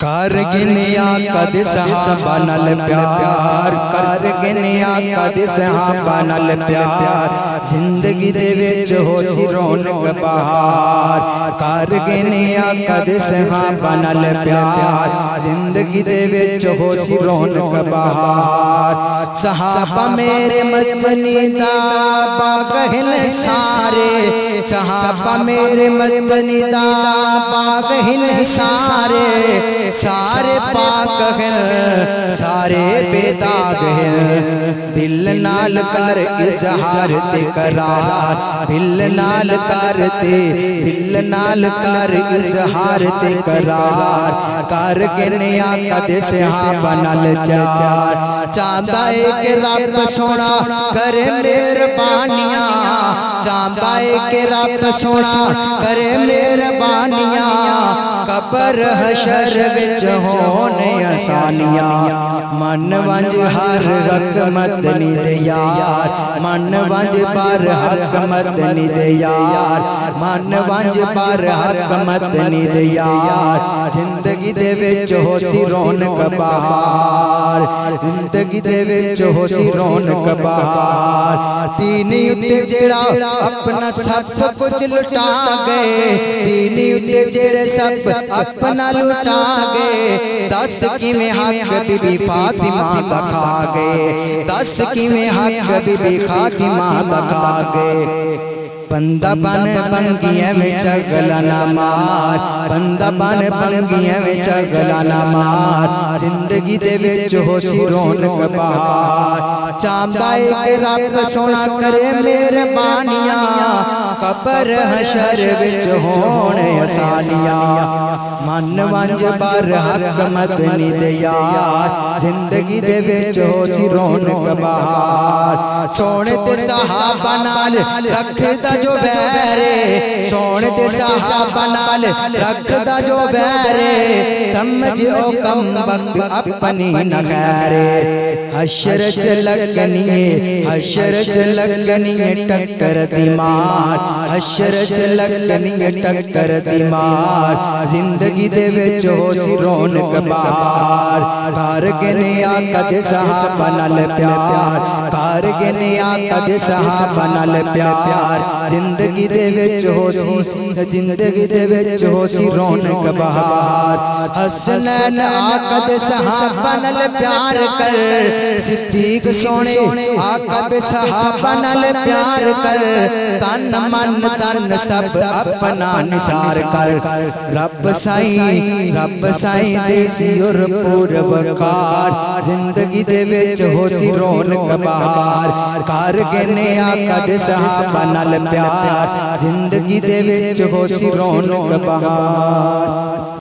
کارگنیا کد صحابہ نل پیار کارگنیا کد صحابہ نل پیار زندگی دے وچ ہو سی رونق بہار کارگنیا کد صحابہ نل پیار زندگی دے وچ ہو سی رونق بہار صحابہ میرے مدنی دا باغہن سارے صحابہ میرے مدنی دا باغہن سارے سارے پاک ہیں سارے بیداغ ہیں دل نال کر اظہار تے قرار، دل نال کرتے دل نال کر اظہار تے قرار۔ کر کے نیا قد سے ہاں نال چار چاہتا ہے کہ رب سونا کرے مہربانیاں۔ چاہتا ہے کہ رب سونا کرے مہربانیاں۔ قبر حشر وچ ہونے آسانیاں۔ من ونج ہر حق مدنی دے یار من ونج پر حق مدنی دے یار من ونج پر حق مدنی دے یار زندگی دے وچ ہو سی رونق بہار۔ زندگی دے وچ ہو سی رونق بہار تینی اتے جڑا اپنا سب کچھ لٹا گئے تینی اتے جڑے سب اپنا لٹا گئے دس کی میں حق بی بی فاطمہ دکھا گئے دس کی میں حق بی بی فاطمہ دکھا گئے بندہ بن بنگیاں میں چگلانا مار بندہ بن بنگیاں میں چگلانا مار زندگی دے وچ سی رونق بہار ہے کہ رب سونا کرے مہربانیاں۔ قبر حشر وچ ہون آسانیاں۔ من ونج بر حق مدنی دے یار زندگی دے وچ سی رونق بہار سونے تے صحابہ نال رکھدا جو بیرے سونے تے صحابہ نال رکھدا جو بیرے سمجھ او کم بک اپنی نہ خیرے۔ حشر چلکنی حشر چلکنی ٹکر دیمار حشر چلکنی ٹکر دیمار زندگی دے وچ ہو سی رونق بہار۔ کارگنے آقا دے صحابہ نال پیار۔ کارگنے آقا دے صحابہ نال پیار۔ زندگی دے وچ ہو سی، زندگی دے وچ ہو سی رونق بہار۔ حسنین آقا دے صحابہ نال پیار کر صدیق سونے آقا دے صحابہ نال پیار کر تن من تن سب اپنا نثار کر رب سائیں رب سائیں دیسی اور پور بکار زندگی دے وچ ہو سی رونق بہار کار گنے آقا دے صحابہ نال پیار زندگی دے وچ ہو سی رونق بہار۔